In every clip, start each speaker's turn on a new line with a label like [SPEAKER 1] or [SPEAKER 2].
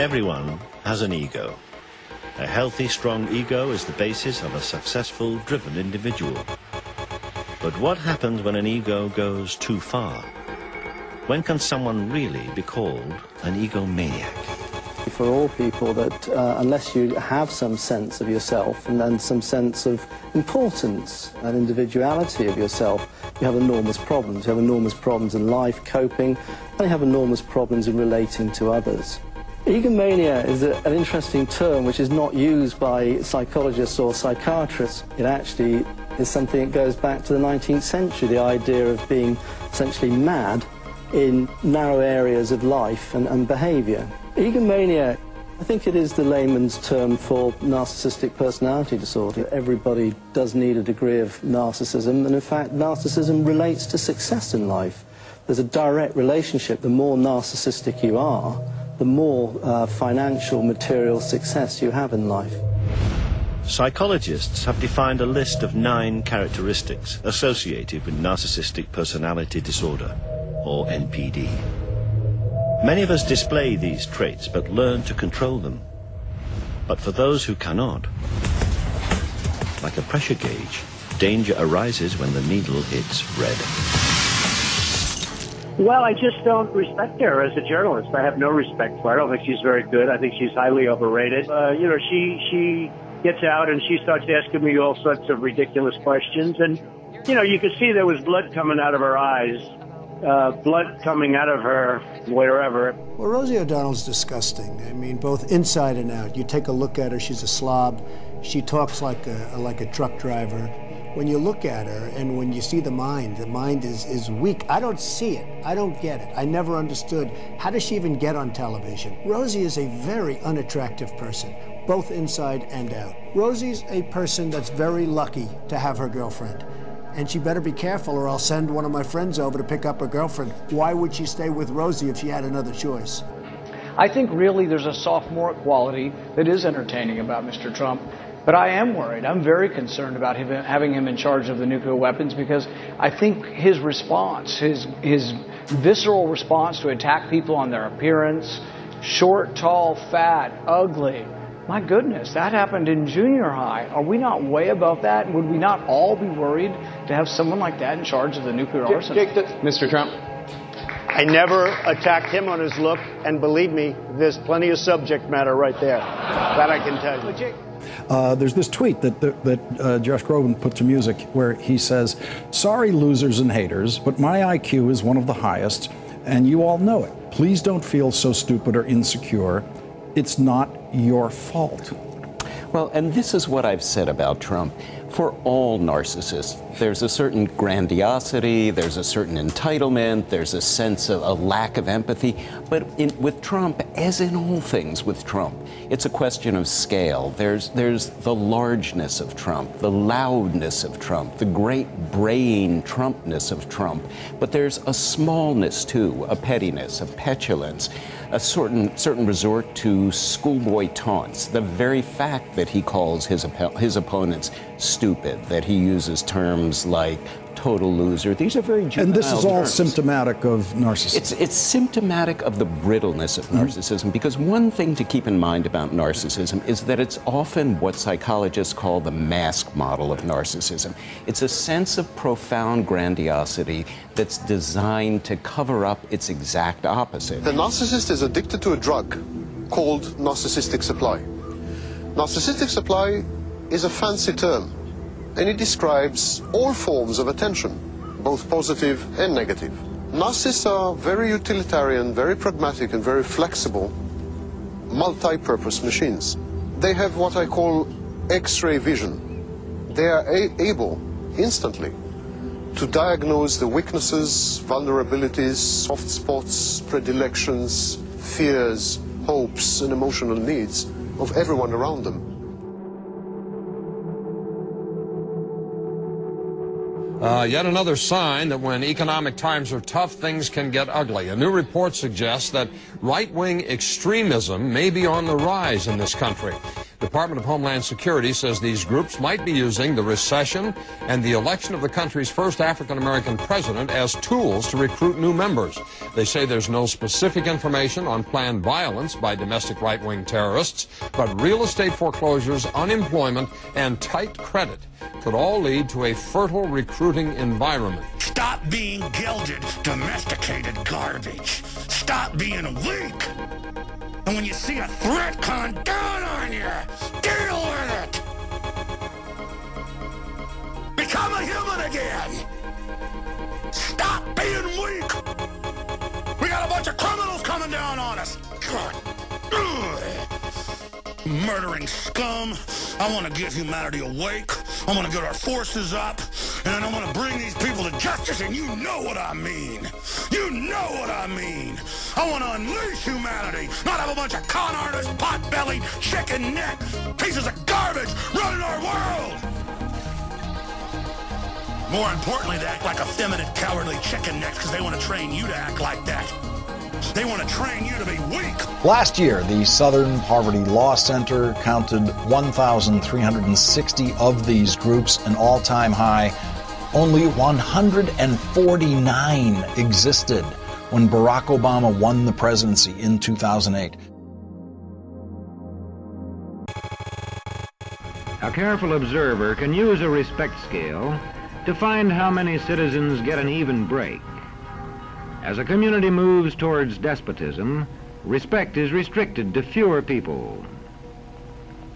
[SPEAKER 1] Everyone has an ego. A healthy, strong ego is the basis of a successful, driven individual. But what happens when an ego goes too far? When can someone really be called an egomaniac?
[SPEAKER 2] For all people that uh, unless you have some sense of yourself and then some sense of importance and individuality of yourself, you have enormous problems. You have enormous problems in life, coping, and you have enormous problems in relating to others. Egomania is a, an interesting term which is not used by psychologists or psychiatrists. It actually is something that goes back to the 19th century, the idea of being essentially mad in narrow areas of life and, and behavior. Egomania, I think it is the layman's term for narcissistic personality disorder. Everybody does need a degree of narcissism, and in fact, narcissism relates to success in life. There's a direct relationship. The more narcissistic you are, the more uh, financial, material success you have in life.
[SPEAKER 1] Psychologists have defined a list of nine characteristics associated with narcissistic personality disorder, or NPD. Many of us display these traits but learn to control them. But for those who cannot, like a pressure gauge, danger arises when the needle hits red.
[SPEAKER 3] Well, I just don't respect her as a journalist. I have no respect for her. I don't think she's very good. I think she's highly overrated. Uh, you know, she she gets out and she starts asking me all sorts of ridiculous questions, and you know, you could see there was blood coming out of her eyes uh, blood coming out of her wherever.
[SPEAKER 4] Well, Rosie O'Donnell's disgusting. I mean, both inside and out. You take a look at her; she's a slob. She talks like a like a truck driver. When you look at her and when you see the mind, the mind is, is weak. I don't see it. I don't get it. I never understood. How does she even get on television? Rosie is a very unattractive person, both inside and out. Rosie's a person that's very lucky to have her girlfriend and she better be careful or I'll send one of my friends over to pick up her girlfriend. Why would she stay with Rosie if she had another choice?
[SPEAKER 5] I think really there's a sophomore quality that is entertaining about Mr. Trump. But I am worried. I'm very concerned about him, having him in charge of the nuclear weapons because I think his response, his, his visceral response to attack people on their appearance, short, tall, fat, ugly, my goodness, that happened in junior high. Are we not way above that? Would we not all be worried to have someone like that in charge of the nuclear arsenal?
[SPEAKER 6] Mr. Trump. I never attacked him on his look, and believe me, there's plenty of subject matter right there. That I can tell you.
[SPEAKER 7] Uh, there's this tweet that, that, that uh, Josh Groban put to music where he says, Sorry, losers and haters, but my IQ is one of the highest, and you all know it. Please don't feel so stupid or insecure it's not your fault.
[SPEAKER 8] Well, and this is what I've said about Trump. For all narcissists, there's a certain grandiosity, there's a certain entitlement, there's a sense of a lack of empathy. But in, with Trump, as in all things with Trump, it's a question of scale. There's, there's the largeness of Trump, the loudness of Trump, the great braying Trumpness of Trump. But there's a smallness too, a pettiness, a petulance a certain, certain resort to schoolboy taunts. The very fact that he calls his, his opponents stupid, that he uses terms like total loser. These are very
[SPEAKER 7] And this is all
[SPEAKER 8] terms.
[SPEAKER 7] symptomatic of narcissism.
[SPEAKER 8] It's, it's symptomatic of the brittleness of narcissism mm-hmm. because one thing to keep in mind about narcissism is that it's often what psychologists call the mask model of narcissism. It's a sense of profound grandiosity that's designed to cover up its exact opposite.
[SPEAKER 9] The narcissist is addicted to a drug called narcissistic supply. Narcissistic supply is a fancy term and it describes all forms of attention, both positive and negative. Narcissists are very utilitarian, very pragmatic, and very flexible, multi-purpose machines. They have what I call X-ray vision. They are able, instantly, to diagnose the weaknesses, vulnerabilities, soft spots, predilections, fears, hopes, and emotional needs of everyone around them.
[SPEAKER 10] Uh, yet another sign that when economic times are tough, things can get ugly. A new report suggests that right-wing extremism may be on the rise in this country. Department of Homeland Security says these groups might be using the recession and the election of the country's first African American president as tools to recruit new members. They say there's no specific information on planned violence by domestic right wing terrorists, but real estate foreclosures, unemployment, and tight credit could all lead to a fertile recruiting environment.
[SPEAKER 11] Stop being gilded, domesticated garbage. Stop being weak. And when you see a threat come down on you, deal with it. Become a human again. Stop being weak. We got a bunch of criminals coming down on us. God. Ugh. Murdering scum. I want to get humanity awake. I want to get our forces up. And I want to bring these people to justice, and you know what I mean. You know what I mean. I want to unleash humanity, not have a bunch of con artists, pot-bellied, chicken neck, pieces of garbage running our world. More importantly, they act like effeminate, cowardly chicken necks because they want to train you to act like that. They want to train you to be weak.
[SPEAKER 7] Last year, the Southern Poverty Law Center counted 1,360 of these groups, an all time high. Only 149 existed when Barack Obama won the presidency in 2008.
[SPEAKER 12] A careful observer can use a respect scale to find how many citizens get an even break. As a community moves towards despotism, respect is restricted to fewer people.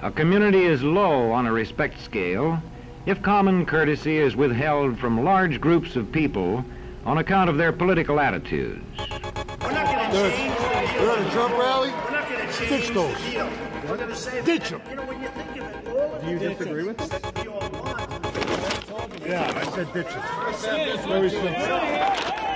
[SPEAKER 12] A community is low on a respect scale if common courtesy is withheld from large groups of people on account of their political attitudes.
[SPEAKER 4] We're not going to change.
[SPEAKER 13] We're at a Trump rally.
[SPEAKER 4] We're not going to change
[SPEAKER 13] Ditch
[SPEAKER 4] the
[SPEAKER 13] those.
[SPEAKER 4] deal. We're going to say,
[SPEAKER 13] Ditch 'em.
[SPEAKER 4] You know, when you think of it, all of
[SPEAKER 13] Do you
[SPEAKER 4] the
[SPEAKER 13] disagree with
[SPEAKER 4] ditches that we all want.
[SPEAKER 13] Yeah, I said bitches. Very simple.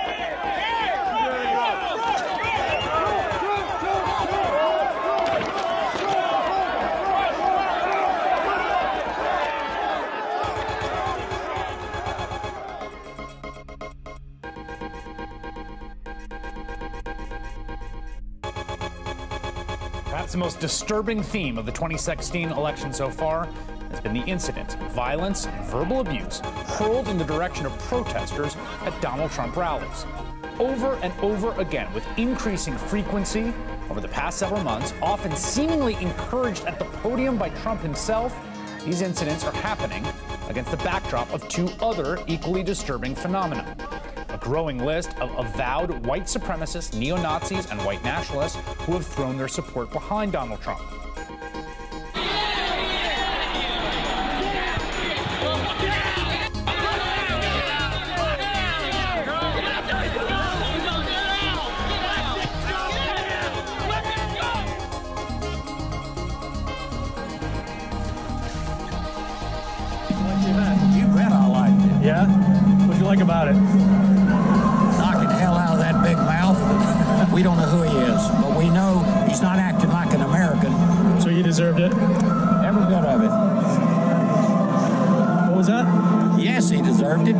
[SPEAKER 14] Perhaps the most disturbing theme of the 2016 election so far has been the incident of violence and verbal abuse hurled in the direction of protesters at Donald Trump rallies. Over and over again, with increasing frequency over the past several months, often seemingly encouraged at the podium by Trump himself, these incidents are happening against the backdrop of two other equally disturbing phenomena growing list of avowed white supremacists, neo Nazis, and white nationalists who have thrown their support behind Donald Trump.
[SPEAKER 15] You bet I liked it.
[SPEAKER 16] Yeah? What'd you like about it?
[SPEAKER 15] We don't know who he is, but we know he's not acting like an American.
[SPEAKER 16] So you deserved it?
[SPEAKER 15] Every bit of it.
[SPEAKER 16] What was that?
[SPEAKER 15] Yes, he deserved it.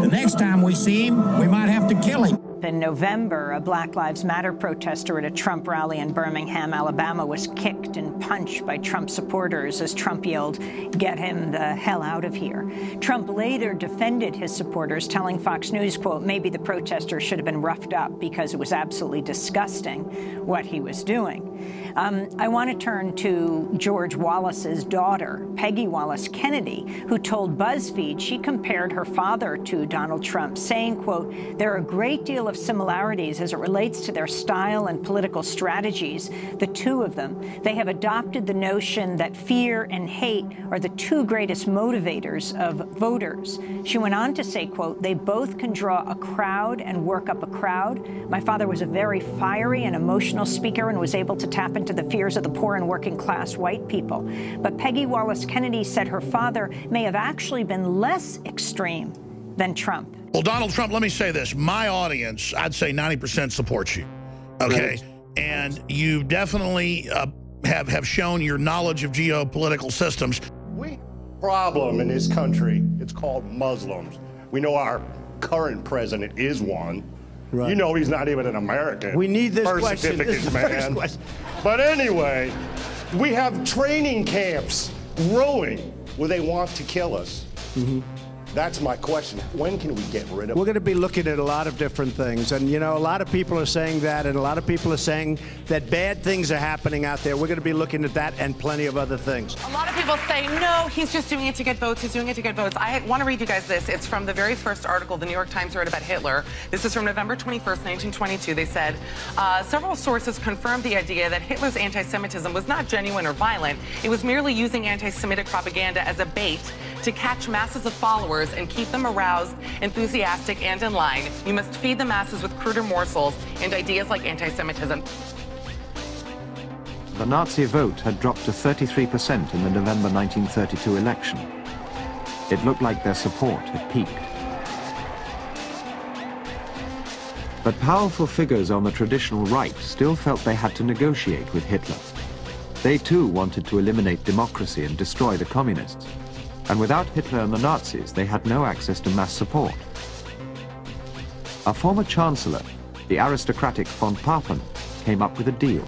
[SPEAKER 15] The next time we see him, we might have to kill him.
[SPEAKER 17] In November, a Black Lives Matter protester at a Trump rally in Birmingham, Alabama, was kicked and punched by Trump supporters as Trump yelled, Get him the hell out of here. Trump later defended his supporters, telling Fox News, quote, maybe the protesters should have been roughed up because it was absolutely disgusting what he was doing. Um, I want to turn to George Wallace's daughter, Peggy Wallace Kennedy, who told BuzzFeed she compared her father to Donald Trump, saying, quote, there are a great deal of similarities as it relates to their style and political strategies, the two of them. They have adopted the notion that fear and hate are the two greatest motivators of voters. She went on to say, quote, they both can draw a crowd and work up a crowd. My father was a very fiery and emotional speaker and was able to tap into the fears of the poor and working class white people. But Peggy Wallace Kennedy said her father may have actually been less extreme than Trump.
[SPEAKER 11] Well, Donald Trump, let me say this. My audience, I'd say 90% supports you. Okay. And you definitely uh, have, have shown your knowledge of geopolitical systems.
[SPEAKER 18] We problem in this country, it's called Muslims. We know our current president is one.
[SPEAKER 19] Right.
[SPEAKER 18] You know he's not even an American.
[SPEAKER 19] We need this
[SPEAKER 18] Birth
[SPEAKER 19] question.
[SPEAKER 18] certificates,
[SPEAKER 19] This is the first
[SPEAKER 18] man.
[SPEAKER 19] question.
[SPEAKER 18] But anyway, We have training camps growing where they want to kill us.
[SPEAKER 4] Mm-hmm.
[SPEAKER 18] That's my question. When can we get rid of
[SPEAKER 4] We're going to be looking at a lot of different things. And, you know, a lot of people are saying that, and a lot of people are saying that bad things are happening out there. We're going to be looking at that and plenty of other things.
[SPEAKER 20] A lot of people say, no, he's just doing it to get votes. He's doing it to get votes. I want to read you guys this. It's from the very first article the New York Times wrote about Hitler. This is from November 21st, 1922. They said, uh, several sources confirmed the idea that Hitler's anti-Semitism was not genuine or violent. It was merely using anti-Semitic propaganda as a bait to catch masses of followers and keep them aroused, enthusiastic, and in line. You must feed the masses with cruder morsels and ideas like anti-Semitism.
[SPEAKER 21] The Nazi vote had dropped to 33% in the November 1932 election. It looked like their support had peaked. But powerful figures on the traditional right still felt they had to negotiate with Hitler. They too wanted to eliminate democracy and destroy the communists. And without Hitler and the Nazis, they had no access to mass support. A former chancellor, the aristocratic von Papen, came up with a deal.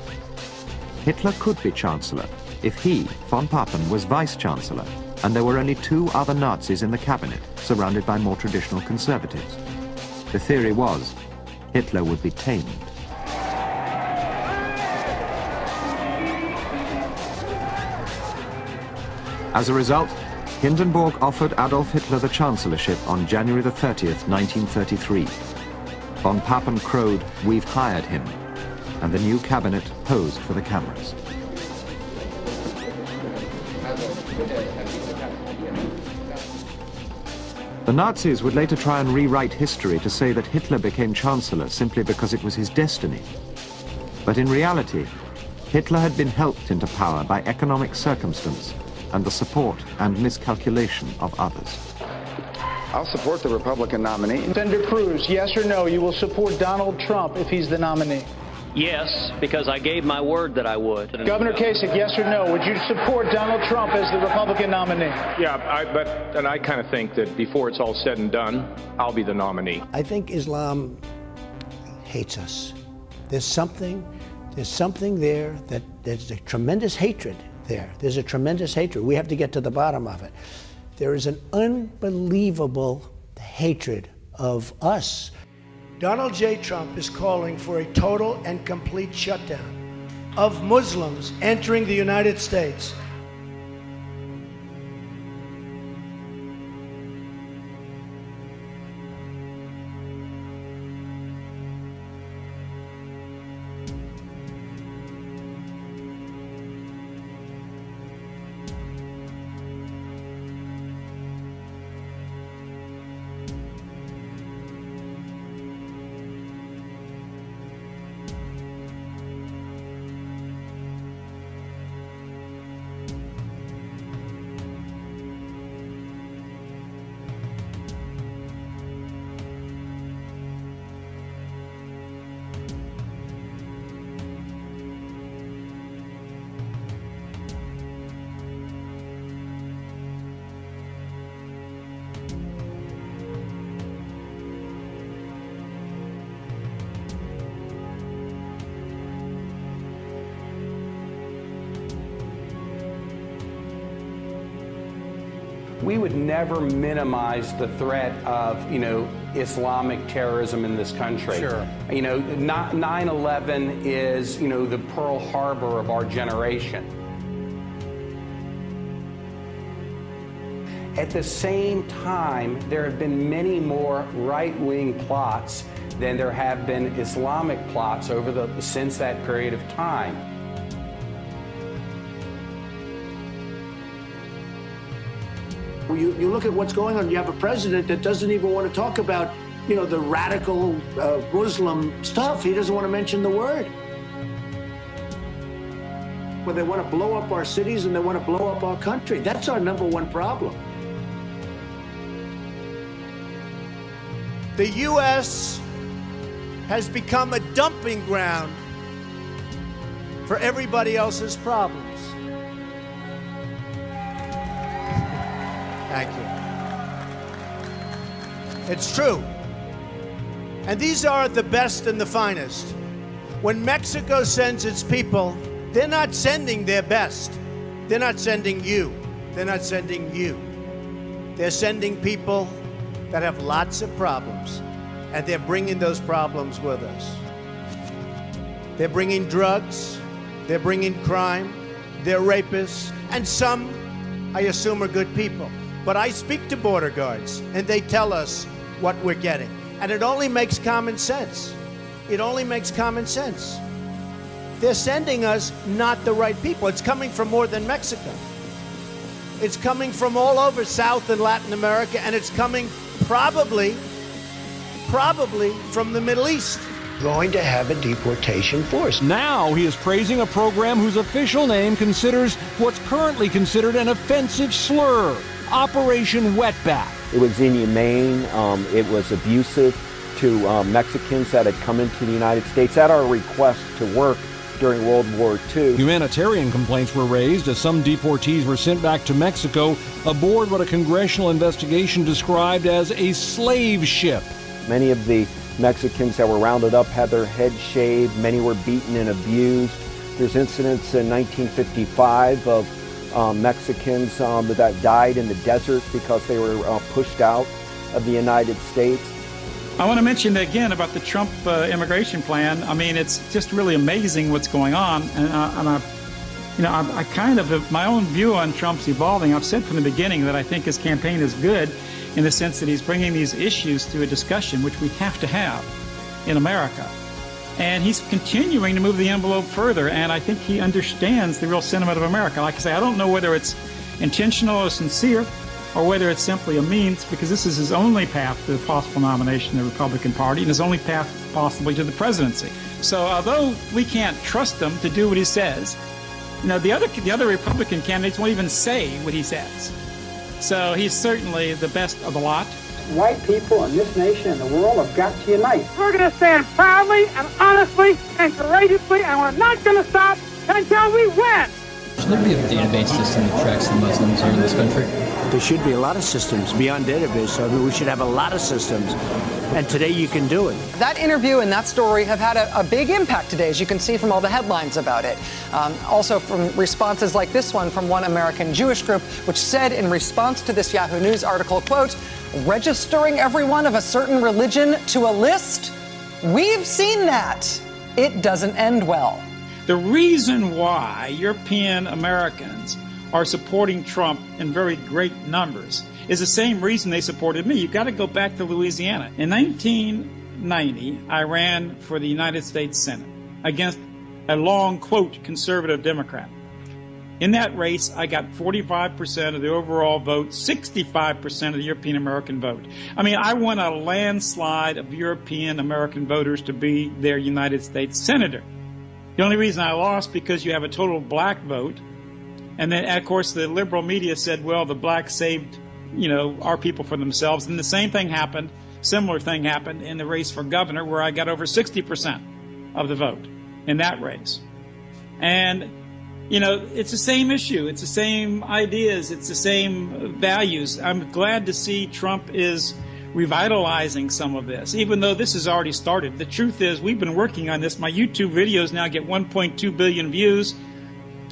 [SPEAKER 21] Hitler could be chancellor if he, von Papen, was vice-chancellor, and there were only two other Nazis in the cabinet, surrounded by more traditional conservatives. The theory was, Hitler would be tamed. As a result, Hindenburg offered Adolf Hitler the chancellorship on January the 30th, 1933. Von Papen crowed, we've hired him, and the new cabinet posed for the cameras. The Nazis would later try and rewrite history to say that Hitler became chancellor simply because it was his destiny. But in reality, Hitler had been helped into power by economic circumstance and the support and miscalculation of others.
[SPEAKER 22] I'll support the Republican nominee.
[SPEAKER 5] Senator Cruz, yes or no, you will support Donald Trump if he's the nominee?
[SPEAKER 23] Yes, because I gave my word that I would.
[SPEAKER 5] Governor Kasich, yes or no, would you support Donald Trump as the Republican nominee?
[SPEAKER 24] Yeah, I, but and I kind of think that before it's all said and done, I'll be the nominee.
[SPEAKER 4] I think Islam hates us. There's something, there's something there that there's a tremendous hatred there. There's a tremendous hatred. We have to get to the bottom of it. There is an unbelievable hatred of us.
[SPEAKER 25] Donald J. Trump is calling for a total and complete shutdown of Muslims entering the United States.
[SPEAKER 26] We would never minimize the threat of, you know, Islamic terrorism in this country.
[SPEAKER 5] Sure.
[SPEAKER 26] You know, 9 11 is, you know, the Pearl Harbor of our generation. At the same time, there have been many more right wing plots than there have been Islamic plots over the, since that period of time.
[SPEAKER 25] You, you look at what's going on, you have a president that doesn't even want to talk about, you know, the radical uh, Muslim stuff. He doesn't want to mention the word. Well, they want to blow up our cities and they want to blow up our country. That's our number one problem.
[SPEAKER 27] The U.S. has become a dumping ground for everybody else's problems. Thank you. It's true. And these are the best and the finest. When Mexico sends its people They're not sending their best. They're not sending you. They're not sending you. They're sending people that have lots of problems, and they're bringing those problems with us. They're bringing drugs, they're bringing crime, they're rapists, and some, I assume, are good people. But I speak to border guards, and they tell us what we're getting. And it only makes common sense. It only makes common sense. They're sending us not the right people. It's coming from more than Mexico. It's coming from all over South and Latin America, and it's coming probably, probably from the Middle East.
[SPEAKER 28] Going to have a deportation force.
[SPEAKER 29] Now he is praising a program whose official name considers what's currently considered an offensive slur Operation Wetback.
[SPEAKER 30] It was inhumane, um, it was abusive to uh, Mexicans that had come into the United States at our request to work during World War II.
[SPEAKER 29] Humanitarian complaints were raised as some deportees were sent back to Mexico aboard what a congressional investigation described as a slave ship.
[SPEAKER 30] Many of the Mexicans that were rounded up had their heads shaved, many were beaten and abused. There's incidents in 1955 of um, Mexicans um, that died in the desert because they were uh, pushed out of the United States.
[SPEAKER 31] I want to mention again about the Trump uh, immigration plan. I mean, it's just really amazing what's going on, and, uh, and I, you know, I, I kind of my own view on Trump's evolving. I've said from the beginning that I think his campaign is good, in the sense that he's bringing these issues to a discussion, which we have to have in America. And he's continuing to move the envelope further, and I think he understands the real sentiment of America. Like I say, I don't know whether it's intentional or sincere or whether it's simply a means, because this is his only path to the possible nomination of the Republican Party and his only path possibly to the presidency. So although we can't trust him to do what he says, you know, the other the other Republican candidates won't even say what he says. So he's certainly the best of the lot.
[SPEAKER 32] White people in this nation and the world have got to unite.
[SPEAKER 33] We're going to stand proudly and honestly and courageously, and we're not going to stop until we win.
[SPEAKER 34] Should there be a database system that tracks the Muslims here in this country?
[SPEAKER 28] There should be a lot of systems beyond database. I mean, we should have a lot of systems. And today you can do it.
[SPEAKER 35] That interview and that story have had a, a big impact today, as you can see from all the headlines about it. Um, also, from responses like this one from one American Jewish group, which said in response to this Yahoo News article, quote, registering everyone of a certain religion to a list? We've seen that. It doesn't end well.
[SPEAKER 31] The reason why European Americans are supporting Trump in very great numbers is the same reason they supported me. You've got to go back to Louisiana. In 1990, I ran for the United States Senate against a long, quote, conservative Democrat. In that race, I got 45% of the overall vote, 65% of the European American vote. I mean, I won a landslide of European American voters to be their United States Senator. The only reason I lost because you have a total black vote. And then, of course, the liberal media said, well, the blacks saved, you know, our people for themselves. And the same thing happened, similar thing happened in the race for governor where I got over 60% of the vote in that race. And you know, it's the same issue. It's the same ideas. It's the same values. I'm glad to see Trump is revitalizing some of this, even though this has already started. The truth is, we've been working on this. My YouTube videos now get 1.2 billion views.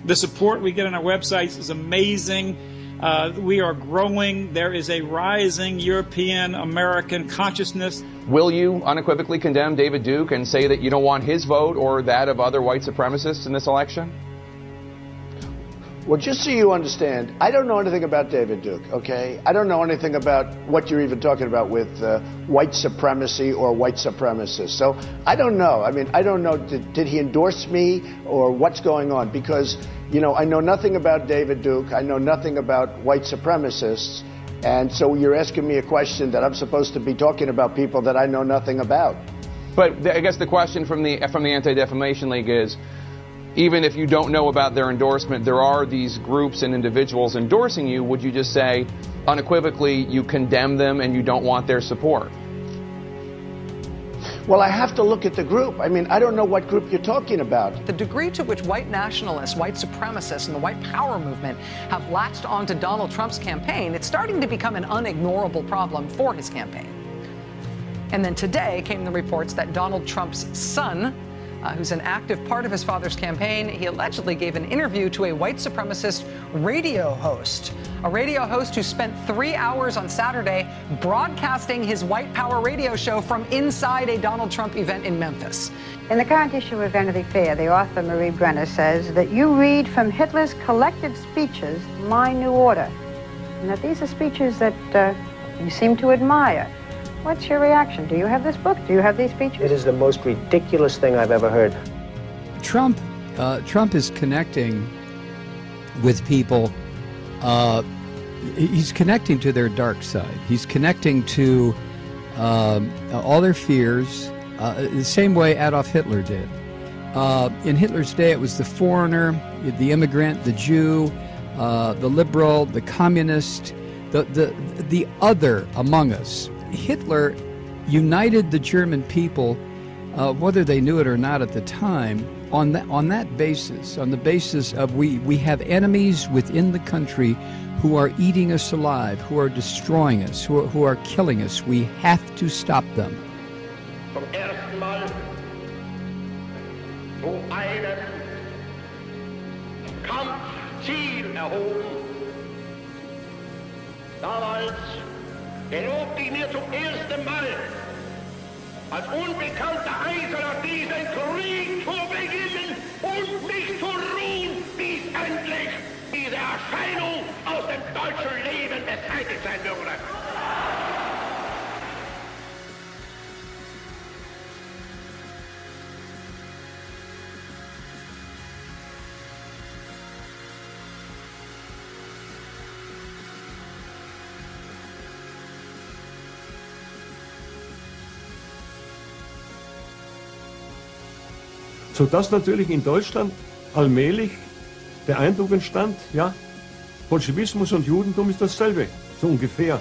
[SPEAKER 31] The support we get on our websites is amazing. Uh, we are growing. There is a rising European American consciousness.
[SPEAKER 36] Will you unequivocally condemn David Duke and say that you don't want his vote or that of other white supremacists in this election?
[SPEAKER 28] Well, just so you understand, I don't know anything about David Duke, okay? I don't know anything about what you're even talking about with uh, white supremacy or white supremacists. So I don't know. I mean, I don't know, did, did he endorse me or what's going on? Because, you know, I know nothing about David Duke. I know nothing about white supremacists. And so you're asking me a question that I'm supposed to be talking about people that I know nothing about.
[SPEAKER 36] But I guess the question from the, from the Anti-Defamation League is, even if you don't know about their endorsement, there are these groups and individuals endorsing you. Would you just say unequivocally you condemn them and you don't want their support?
[SPEAKER 28] Well, I have to look at the group. I mean, I don't know what group you're talking about.
[SPEAKER 35] The degree to which white nationalists, white supremacists, and the white power movement have latched onto Donald Trump's campaign, it's starting to become an unignorable problem for his campaign. And then today came the reports that Donald Trump's son uh, who's an active part of his father's campaign. He allegedly gave an interview to a white supremacist radio host, a radio host who spent three hours on Saturday broadcasting his white power radio show from inside a Donald Trump event in Memphis.
[SPEAKER 37] In the current issue of Vanity Fair, the author Marie Brenner says that you read from Hitler's collected speeches, My New Order, and that these are speeches that uh, you seem to admire. What's your reaction? Do you have this book? Do you have these speeches?
[SPEAKER 38] It is the most ridiculous thing I've ever heard.
[SPEAKER 39] Trump, uh, Trump is connecting with people. Uh, he's connecting to their dark side. He's connecting to um, all their fears, uh, the same way Adolf Hitler did. Uh, in Hitler's day, it was the foreigner, the immigrant, the Jew, uh, the liberal, the communist, the, the, the other among us. Hitler united the German people, uh, whether they knew it or not at the time, on that, on that basis, on the basis of we, we have enemies within the country who are eating us alive, who are destroying us, who are, who are killing us. We have to stop them.
[SPEAKER 40] Damals gelobte ich mir zum ersten Mal als unbekannter Eiserner diesen Krieg zu beginnen und nicht zu ruhen, bis endlich diese Erscheinung aus dem deutschen Leben beseitigt sein würde.
[SPEAKER 41] Sodass natürlich in Deutschland allmählich der Eindruck entstand, ja, Bolschewismus und Judentum ist dasselbe, so ungefähr.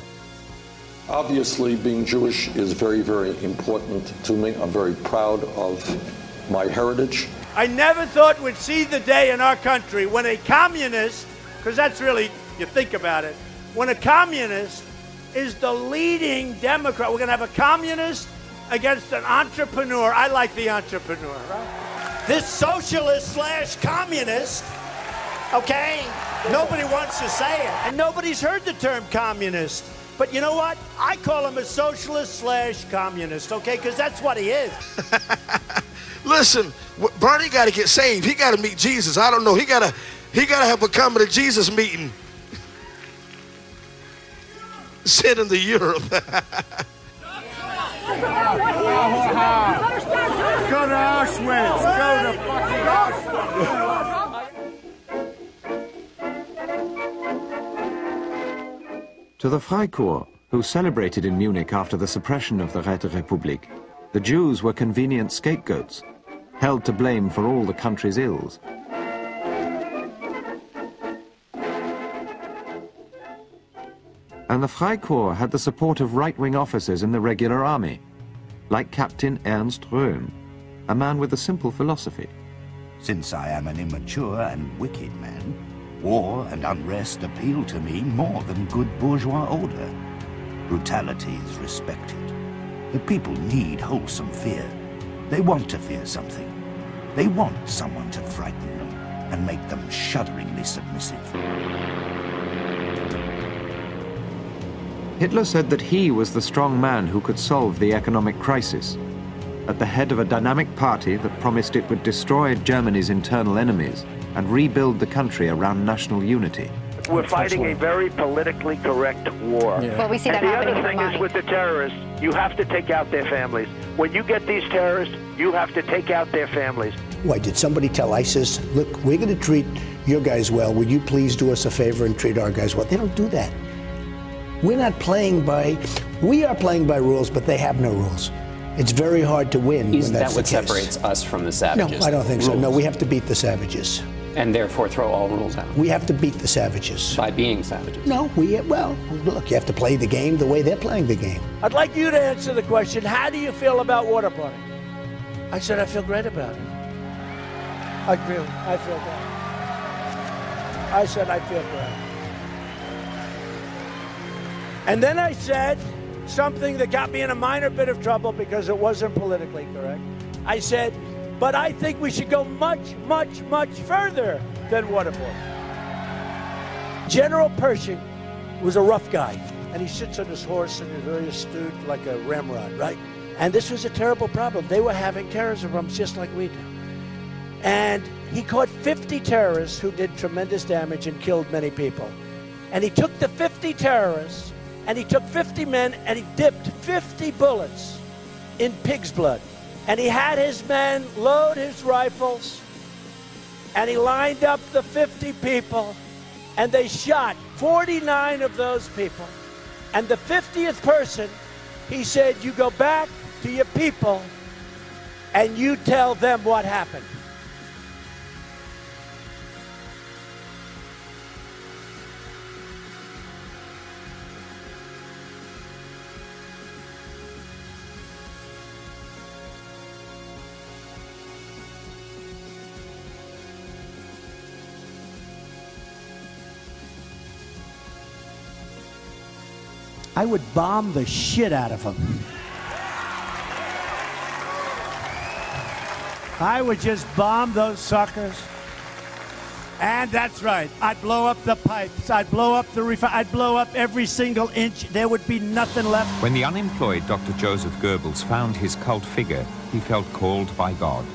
[SPEAKER 42] Obviously, being Jewish is very, very important to me. I'm very proud of my heritage.
[SPEAKER 27] I never thought we'd see the day in our country when a communist, because that's really, you think about it, when a communist is the leading Democrat. We're going to have a communist against an entrepreneur. I like the entrepreneur, right? This socialist slash communist, okay? Nobody wants to say it. And nobody's heard the term communist. But you know what? I call him a socialist slash communist, okay? Because that's what he is.
[SPEAKER 43] Listen, Bernie got to get saved. He got to meet Jesus. I don't know. He got to he got to have a coming to Jesus meeting. Send him to Europe.
[SPEAKER 40] Go to Auschwitz. Go to fucking Auschwitz.
[SPEAKER 21] To the Freikorps, who celebrated in Munich after the suppression of the Räterepublik, the Jews were convenient scapegoats, held to blame for all the country's ills. And the Freikorps had the support of right-wing officers in the regular army, like Captain Ernst Röhm, a man with a simple philosophy.
[SPEAKER 44] Since I am an immature and wicked man, war and unrest appeal to me more than good bourgeois order. Brutality is respected. The people need wholesome fear. They want to fear something. They want someone to frighten them and make them shudderingly submissive.
[SPEAKER 21] Hitler said that he was the strong man who could solve the economic crisis. At the head of a dynamic party that promised it would destroy Germany's internal enemies and rebuild the country around national unity.
[SPEAKER 40] We're fighting a very politically correct war.
[SPEAKER 21] Yeah.
[SPEAKER 12] Well, we see
[SPEAKER 40] and
[SPEAKER 12] that
[SPEAKER 40] the
[SPEAKER 12] happening
[SPEAKER 40] other thing is with the terrorists, you have to take out their families. When you get these terrorists, you have to take out their families.
[SPEAKER 4] Why, did somebody tell ISIS, look, we're going to treat your guys well. Would you please do us a favor and treat our guys well? They don't do that. We're not playing by, we are playing by rules, but they have no rules. It's very hard to win
[SPEAKER 45] Isn't that
[SPEAKER 4] that's
[SPEAKER 45] what
[SPEAKER 4] the case.
[SPEAKER 45] separates us from the savages?
[SPEAKER 4] No,
[SPEAKER 45] savages?
[SPEAKER 4] I don't think so. No, we have to beat the savages.
[SPEAKER 45] And therefore throw all rules out.
[SPEAKER 4] We have to beat the savages.
[SPEAKER 45] By being savages.
[SPEAKER 4] No, we, well, look, you have to play the game the way they're playing the game.
[SPEAKER 27] I'd like you to answer the question how do you feel about waterboarding? I said, I feel great about it. I really, I feel great. I said, I feel great. And then I said something that got me in a minor bit of trouble because it wasn't politically correct. I said, But I think we should go much, much, much further than waterboarding. General Pershing was a rough guy, and he sits on his horse and is very astute, like a ramrod, right? And this was a terrible problem. They were having terrorism problems just like we do. And he caught 50 terrorists who did tremendous damage and killed many people. And he took the 50 terrorists and he took 50 men and he dipped 50 bullets in pig's blood. And he had his men load his rifles and he lined up the 50 people and they shot 49 of those people. And the 50th person, he said, You go back to your people and you tell them what happened. I would bomb the shit out of them. I would just bomb those suckers. And that's right. I'd blow up the pipes. I'd blow up the ref- I'd blow up every single inch. There would be nothing left.
[SPEAKER 21] When the unemployed Dr. Joseph Goebbels found his cult figure, he felt called by God.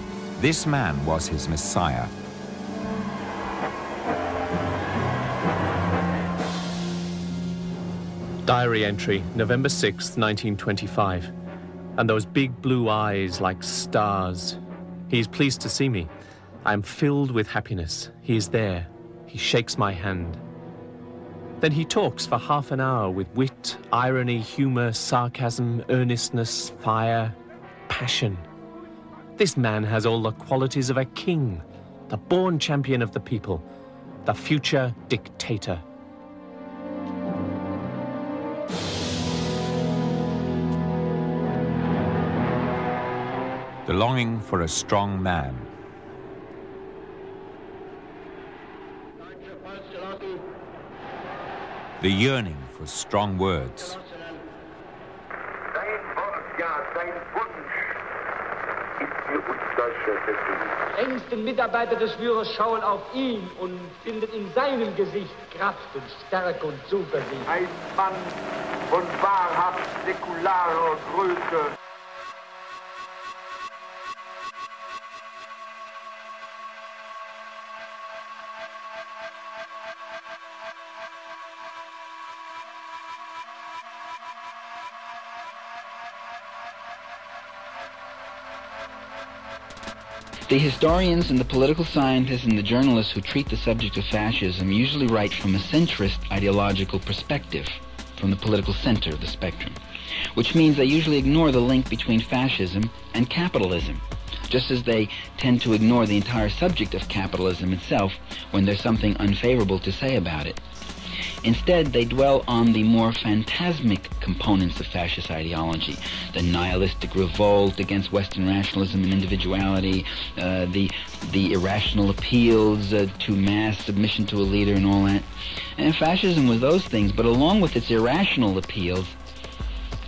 [SPEAKER 21] This man was his Messiah.
[SPEAKER 46] Diary entry, November 6th, 1925. And those big blue eyes like stars. He is pleased to see me. I am filled with happiness. He is there. He shakes my hand. Then he talks for half an hour with wit, irony, humor, sarcasm, earnestness, fire, passion. This man has all the qualities of a king, the born champion of the people, the future dictator.
[SPEAKER 21] The longing for a strong man. The yearning for strong words.
[SPEAKER 47] Engste Mitarbeiter des Führers schauen auf ihn und finden in seinem Gesicht Kraft und Stärke und Zuversicht.
[SPEAKER 40] Ein Mann von wahrhaft säkularer Größe.
[SPEAKER 48] The historians and the political scientists and the journalists who treat the subject of fascism usually write from a centrist ideological perspective, from the political center of the spectrum, which means they usually ignore the link between fascism and capitalism, just as they tend to ignore the entire subject of capitalism itself when there's something unfavorable to say about it. Instead, they dwell on the more phantasmic components of fascist ideology, the nihilistic revolt against Western rationalism and individuality, uh, the, the irrational appeals uh, to mass submission to a leader and all that. And fascism was those things, but along with its irrational appeals,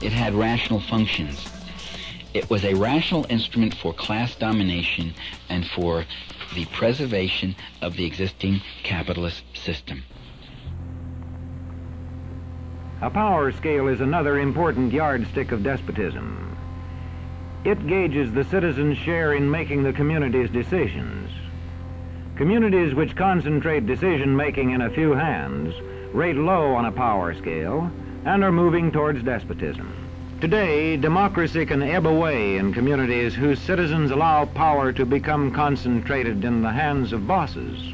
[SPEAKER 48] it had rational functions. It was a rational instrument for class domination and for the preservation of the existing capitalist system.
[SPEAKER 12] A power scale is another important yardstick of despotism. It gauges the citizen's share in making the community's decisions. Communities which concentrate decision making in a few hands rate low on a power scale and are moving towards despotism. Today, democracy can ebb away in communities whose citizens allow power to become concentrated in the hands of bosses.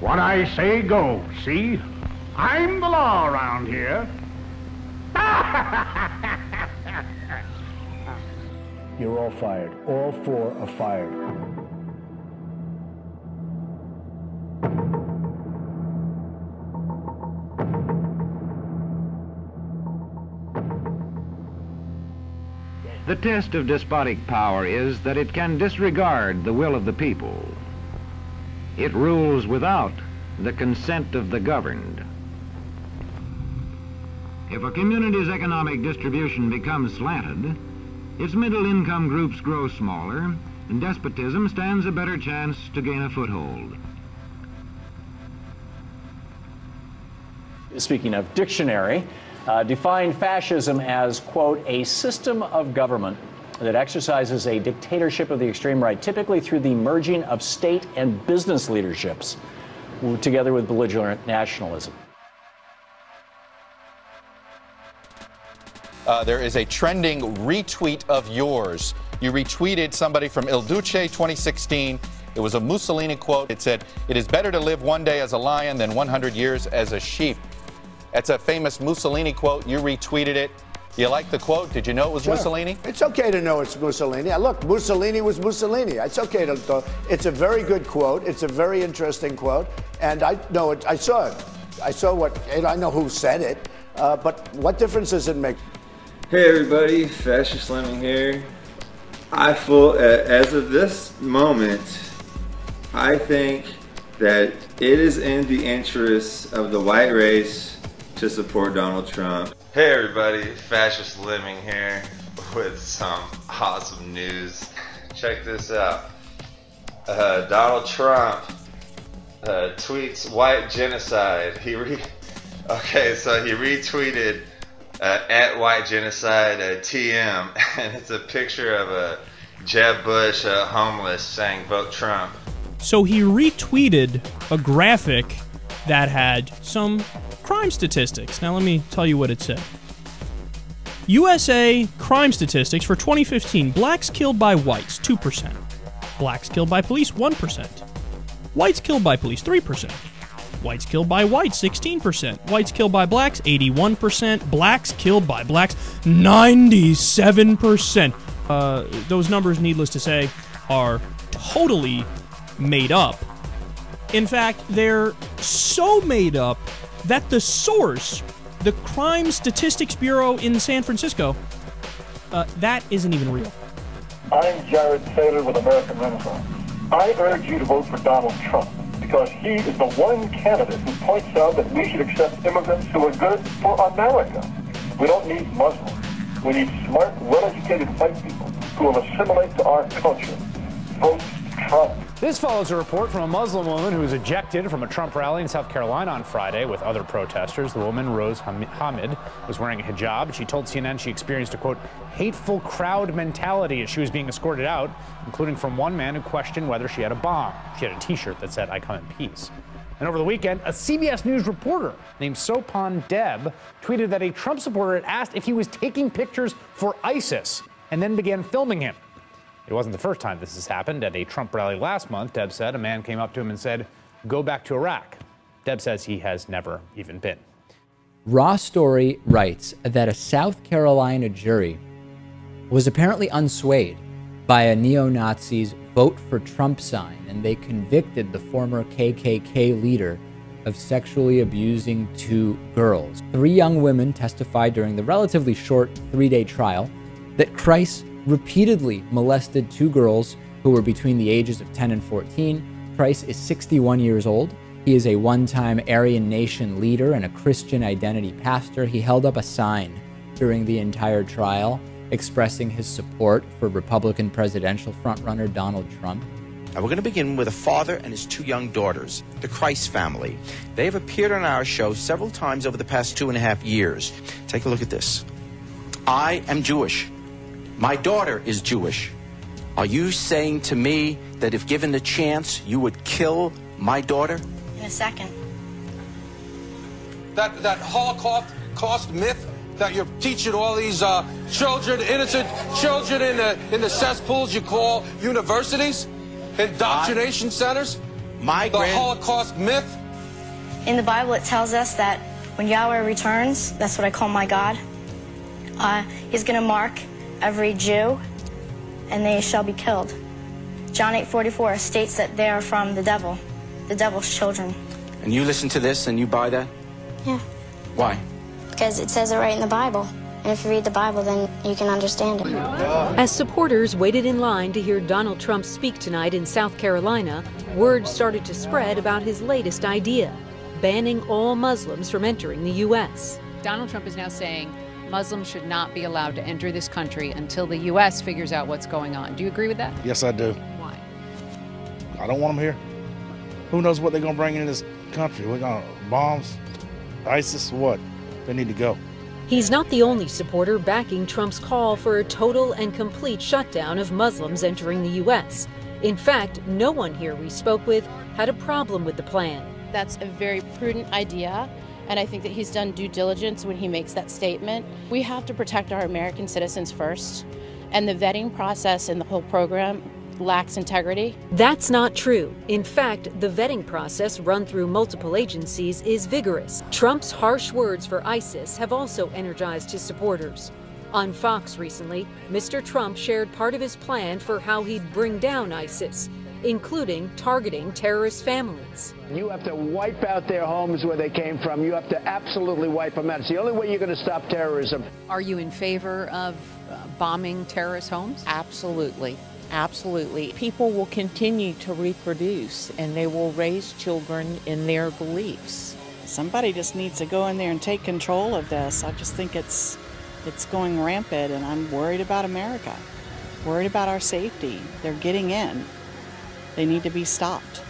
[SPEAKER 40] What I say goes, see? I'm the law around here.
[SPEAKER 4] You're all fired. All four are fired.
[SPEAKER 12] The test of despotic power is that it can disregard the will of the people. It rules without the consent of the governed. If a community's economic distribution becomes slanted, its middle income groups grow smaller, and despotism stands a better chance to gain a foothold.
[SPEAKER 26] Speaking of dictionary, uh, defined fascism as, quote, a system of government that exercises a dictatorship of the extreme right, typically through the merging of state and business leaderships, together with belligerent nationalism.
[SPEAKER 49] Uh, there is a trending retweet of yours. You retweeted somebody from Il Duce 2016. It was a Mussolini quote. It said, It is better to live one day as a lion than 100 years as a sheep. That's a famous Mussolini quote. You retweeted it. You like the quote? Did you know it was
[SPEAKER 4] Sure.
[SPEAKER 49] Mussolini?
[SPEAKER 4] It's okay to know it's Mussolini. Uh, Look, Mussolini was Mussolini. It's okay to. it's a very good quote. It's a very interesting quote, and I know it. I saw it. I saw what, and I know who said it. Uh, but what difference does it make?
[SPEAKER 50] Hey everybody, Fascist Lemming here. I feel, uh, as of this moment, I think that it is in the interest of the white race to support Donald Trump.
[SPEAKER 51] Hey everybody, Fascist Living here with some awesome news. Check this out. Uh, Donald Trump uh, tweets white genocide. He re- okay, so he retweeted uh, at white genocide uh, TM, and it's a picture of a Jeb Bush uh, homeless saying vote Trump.
[SPEAKER 52] So he retweeted a graphic that had some crime statistics. Now, let me tell you what it said. USA crime statistics for 2015 blacks killed by whites, 2%. Blacks killed by police, 1%. Whites killed by police, 3%. Whites killed by whites, 16%. Whites killed by blacks, 81%. Blacks killed by blacks, 97%. Uh, those numbers, needless to say, are totally made up. In fact, they're so made up that the source, the Crime Statistics Bureau in San Francisco, uh, that isn't even real.
[SPEAKER 53] I'm Jared Taylor with American Renaissance. I urge you to vote for Donald Trump because he is the one candidate who points out that we should accept immigrants who are good for America. We don't need Muslims. We need smart, well-educated white people who will assimilate to our culture. Vote Trump.
[SPEAKER 14] This follows a report from a Muslim woman who was ejected from a Trump rally in South Carolina on Friday with other protesters. The woman, Rose Hamid, was wearing a hijab. She told CNN she experienced a, quote, hateful crowd mentality as she was being escorted out, including from one man who questioned whether she had a bomb. She had a T-shirt that said, I come in peace. And over the weekend, a CBS News reporter named Sopan Deb tweeted that a Trump supporter had asked if he was taking pictures for ISIS and then began filming him. It wasn't the first time this has happened. At a Trump rally last month, Deb said a man came up to him and said, Go back to Iraq. Deb says he has never even been.
[SPEAKER 54] Raw Story writes that a South Carolina jury was apparently unswayed by a neo Nazi's vote for Trump sign, and they convicted the former KKK leader of sexually abusing two girls. Three young women testified during the relatively short three day trial that Price repeatedly molested two girls who were between the ages of 10 and 14. Price is 61 years old. He is a one time Aryan Nation leader and a Christian identity pastor. He held up a sign during the entire trial expressing his support for Republican presidential frontrunner Donald Trump.
[SPEAKER 15] And we're going to begin with a father and his two young daughters, the Christ family. They have appeared on our show several times over the past two and a half years. Take a look at this. I am Jewish. My daughter is Jewish. Are you saying to me that if given the chance, you would kill my daughter?
[SPEAKER 55] In a second.
[SPEAKER 56] that that Holocaust cost myth that you're teaching all these uh, children, innocent children in the in the cesspools you call universities, indoctrination centers.
[SPEAKER 15] My
[SPEAKER 56] the
[SPEAKER 15] grand-
[SPEAKER 56] Holocaust myth.
[SPEAKER 55] In the Bible, it tells us that when Yahweh returns, that's what I call my God, uh, he's going to mark every Jew, and they shall be killed. John 8:44 states that they are from the devil, the devil's children.
[SPEAKER 15] And you listen to this and you buy that?
[SPEAKER 55] Yeah.
[SPEAKER 15] Why?
[SPEAKER 55] Because it says it right in the Bible. And if you read the Bible, then you can understand it.
[SPEAKER 48] As supporters waited in line to hear Donald Trump speak tonight in South Carolina, word started to spread about his latest idea banning all Muslims from entering the U.S.
[SPEAKER 57] Donald Trump is now saying
[SPEAKER 52] Muslims should not be allowed to enter this country until the U.S. figures out what's going on. Do you agree with that?
[SPEAKER 51] Yes, I do.
[SPEAKER 52] Why?
[SPEAKER 51] I don't want them here. Who knows what they're going to bring into this country? We're going to bombs, ISIS, what? They need to go.
[SPEAKER 48] He's not the only supporter backing Trump's call for a total and complete shutdown of Muslims entering the U.S. In fact, no one here we spoke with had a problem with the plan.
[SPEAKER 58] That's a very prudent idea, and I think that he's done due diligence when he makes that statement. We have to protect our American citizens first, and the vetting process and the whole program lacks integrity.
[SPEAKER 48] That's not true. In fact, the vetting process run through multiple agencies is vigorous. Trump's harsh words for ISIS have also energized his supporters. On Fox recently, Mr. Trump shared part of his plan for how he'd bring down ISIS, including targeting terrorist families.
[SPEAKER 4] You have to wipe out their homes where they came from. You have to absolutely wipe them out. It's the only way you're going to stop terrorism.
[SPEAKER 52] Are you in favor of uh, bombing terrorist homes?
[SPEAKER 59] Absolutely. Absolutely. People will continue to reproduce and they will raise children in their beliefs.
[SPEAKER 60] Somebody just needs to go in there and take control of this. I just think it's it's going rampant and I'm worried about America. Worried about our safety. They're getting in. They need to be stopped.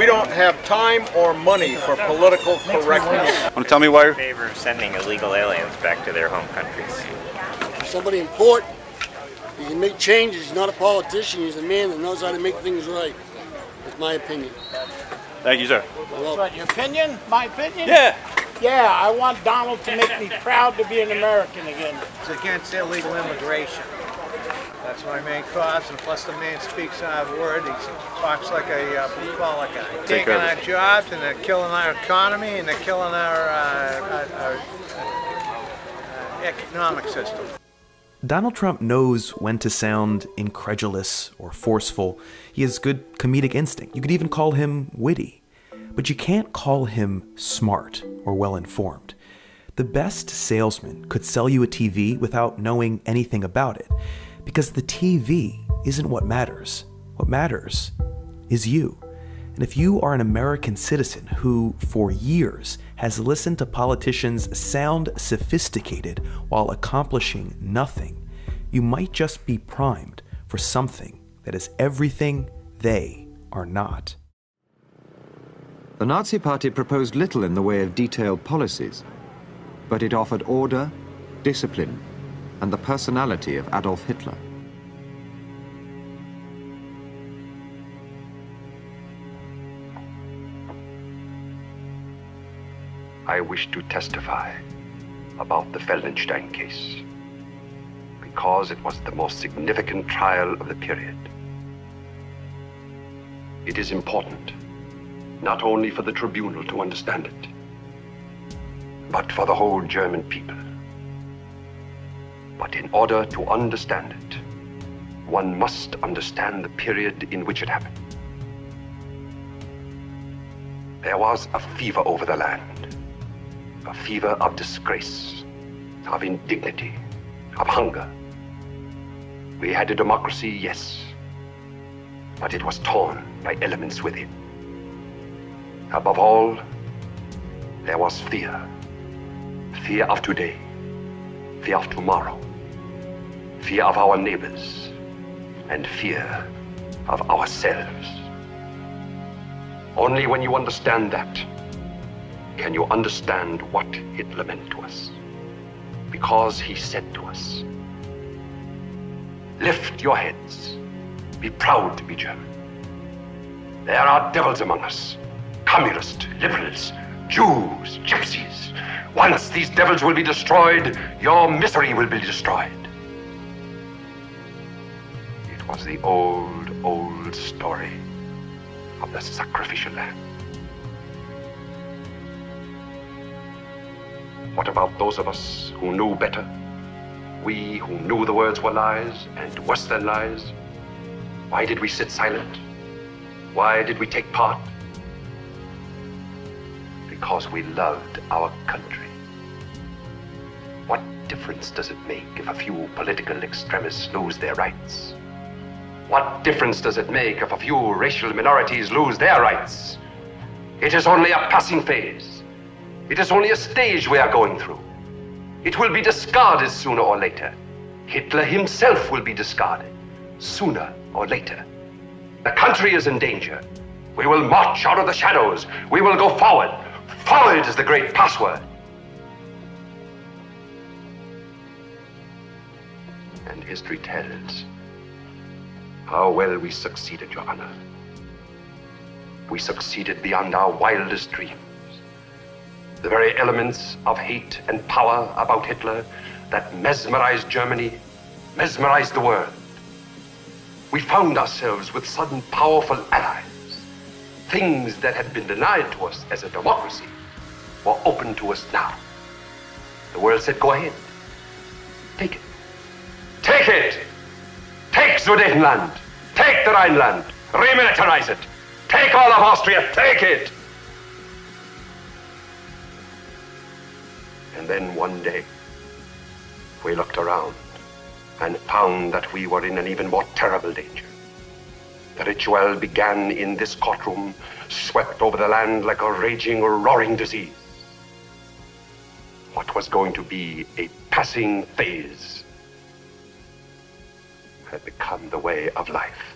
[SPEAKER 55] We don't have time or money for political correctness.
[SPEAKER 54] Want to tell me why you're
[SPEAKER 61] in favor of sending illegal aliens back to their home countries?
[SPEAKER 62] Somebody important. He can make changes. He's not a politician. He's a man that knows how to make things right. That's my opinion.
[SPEAKER 54] Thank you, sir.
[SPEAKER 55] That's right. Your opinion? My opinion?
[SPEAKER 54] Yeah.
[SPEAKER 55] Yeah, I want Donald to make me proud to be an American again. It's against illegal immigration. That's my main cause, and plus the man speaks our word. He talks like a uh, blue-collar guy.
[SPEAKER 54] Take
[SPEAKER 55] Taking
[SPEAKER 54] care
[SPEAKER 55] our
[SPEAKER 54] it.
[SPEAKER 55] jobs, and they're killing our economy, and they're killing our, uh, our, our uh, economic system. Donald Trump knows when to sound incredulous or forceful. He has good comedic instinct. You could even call him witty. But you can't call him smart or well informed. The best salesman could sell you a TV without knowing anything about it, because the TV isn't what matters. What matters is you. And if you are an American citizen who, for years, has listened to politicians sound sophisticated while accomplishing nothing, you might just be primed for something that is everything they are not.
[SPEAKER 21] The Nazi Party proposed little in the way of detailed policies, but it offered order, discipline, and the personality of Adolf Hitler.
[SPEAKER 63] I wish to testify about the Feldenstein case because it was the most significant trial of the period. It is important not only for the tribunal to understand it, but for the whole German people. But in order to understand it, one must understand the period in which it happened. There was a fever over the land, a fever of disgrace, of indignity, of hunger. We had a democracy, yes, but it was torn by elements within. Above all, there was fear. Fear of today, fear of tomorrow, fear of our neighbors, and fear of ourselves. Only when you understand that can you understand what Hitler meant to us. Because he said to us, Lift your heads, be proud to be German. There are devils among us communists, liberals, Jews, gypsies. Once these devils will be destroyed, your misery will be destroyed. The old, old story of the sacrificial lamb. What about those of us who knew better? We who knew the words were lies and worse than lies? Why did we sit silent? Why did we take part? Because we loved our country. What difference does it make if a few political extremists lose their rights? What difference does it make if a few racial minorities lose their rights? It is only a passing phase. It is only a stage we are going through. It will be discarded sooner or later. Hitler himself will be discarded sooner or later. The country is in danger. We will march out of the shadows. We will go forward. Forward is the great password. And history tells how well we succeeded, Your Honor. We succeeded beyond our wildest dreams. The very elements of hate and power about Hitler that mesmerized Germany, mesmerized the world. We found ourselves with sudden powerful allies. Things that had been denied to us as a democracy were open to us now. The world said, go ahead. Take it. Take it! Sudetenland! Take the Rhineland! Remilitarize it! Take all of Austria! Take it! And then one day, we looked around and found that we were in an even more terrible danger. The ritual began in this courtroom, swept over the land like a raging, roaring disease. What was going to be a passing phase had become the way of life.